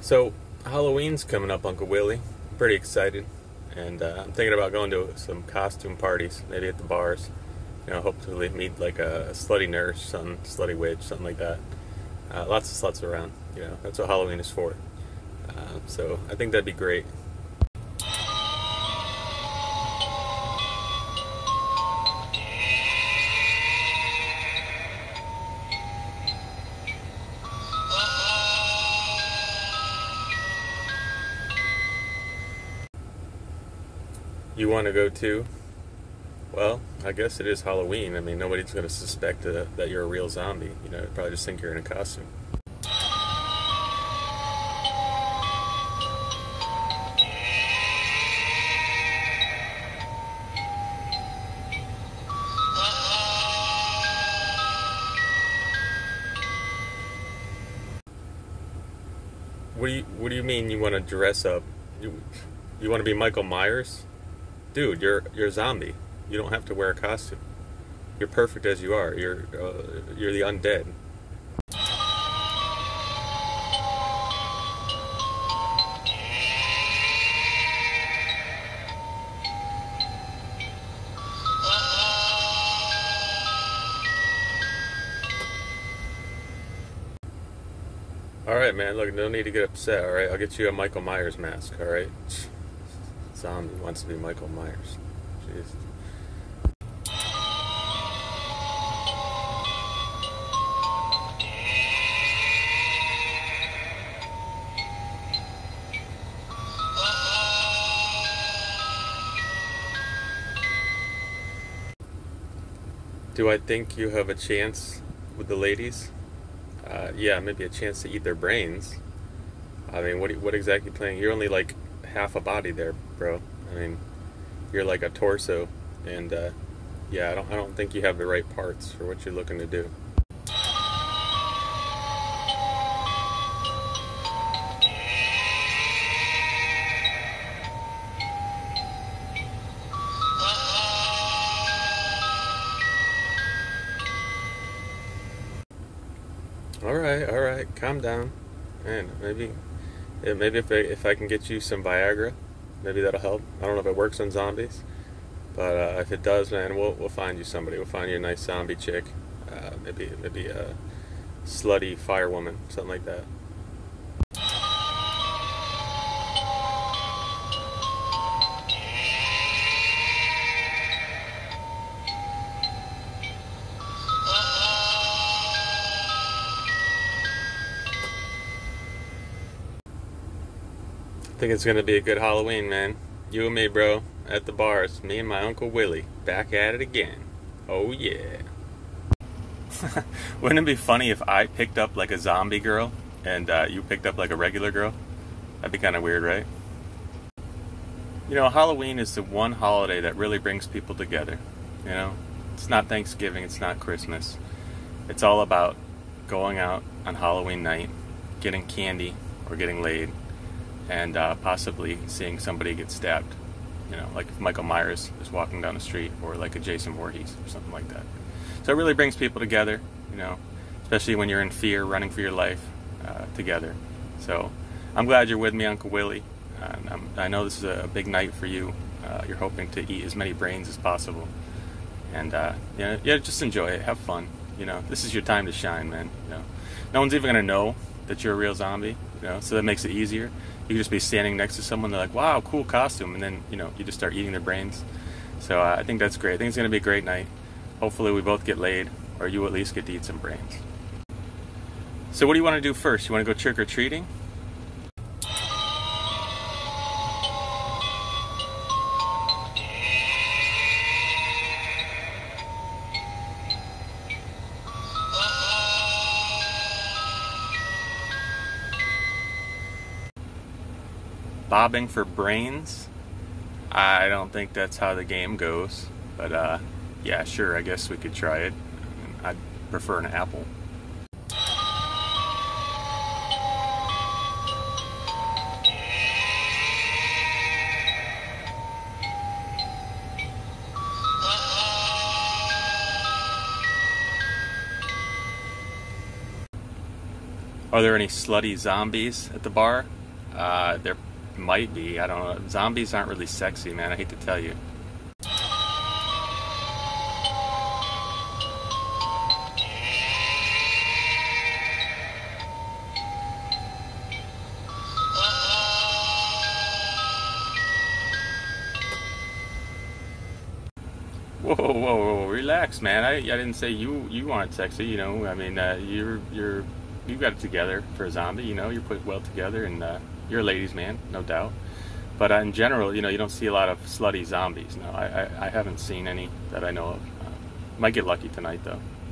So Halloween's coming up, Uncle Willie. Pretty excited, and uh, I'm thinking about going to some costume parties, maybe at the bars. You know, hopefully meet like a, slutty nurse, some slutty witch, something like that. Uh, lots of sluts around. You know, that's what Halloween is for. Uh, so I think that'd be great. You want to go to? Well, I guess it is Halloween. I mean, nobody's going to suspect that, that you're a real zombie. You know, probably just think you're in a costume. What do you What do you mean you want to dress up? You You want to be Michael Myers? Dude, you're you're a zombie. You don't have to wear a costume. You're perfect as you are. You're uh, you're the undead. All right, man. Look, no need to get upset. All right, I'll get you a Michael Myers mask. All right. Zombie wants to be Michael Myers. Jeez. Do I think you have a chance with the ladies? Uh, yeah, maybe a chance to eat their brains. I mean, what what exactly playing? You're only like half a body there, bro. I mean, you're like a torso, and uh, yeah, I don't I don't think you have the right parts for what you're looking to do. All right, all right, calm down, and maybe, yeah, maybe if I, if I can get you some Viagra, maybe that'll help. I don't know if it works on zombies, but uh, if it does, man, we'll we'll find you somebody. We'll find you a nice zombie chick, uh, maybe maybe a slutty firewoman, something like that. Think it's gonna be a good Halloween, man. You and me, bro, at the bars. Me and my Uncle Willie, back at it again. Oh yeah. Wouldn't it be funny if I picked up like a zombie girl and uh, you picked up like a regular girl? That'd be kind of weird, right? You know, Halloween is the one holiday that really brings people together. You know, it's not Thanksgiving, it's not Christmas. It's all about going out on Halloween night, getting candy or getting laid, and uh, possibly seeing somebody get stabbed. You know, like if Michael Myers is walking down the street, or like a Jason Voorhees, or something like that. So it really brings people together. You know, especially when you're in fear, running for your life uh, together. So I'm glad you're with me, Uncle Willie. I know this is a big night for you. Uh, you're hoping to eat as many brains as possible, and uh, yeah, yeah, just enjoy it, have fun. You know, this is your time to shine, man. You know, no one's even gonna know that you're a real zombie. You know, so that makes it easier. You just be standing next to someone. They're like, "Wow, cool costume," and then you know you just start eating their brains. So uh, I think that's great. I think it's gonna be a great night. Hopefully, we both get laid, or you at least get to eat some brains. So, what do you want to do first? You want to go trick or treating? Bobbing for brains? I don't think that's how the game goes. But uh, yeah, sure, I guess we could try it. I'd prefer an apple. Are there any slutty zombies at the bar? Uh, there might be. I don't know. Zombies aren't really sexy, man. I hate to tell you. Whoa, whoa, whoa! Relax, man. I, I didn't say you you aren't sexy. You know, I mean, uh, you're you're you got it together for a zombie. You know, you're put well together, and uh, you're a ladies' man, no doubt. But uh, in general, you know, you don't see a lot of slutty zombies. No, I I, I haven't seen any that I know of. Uh, might get lucky tonight though.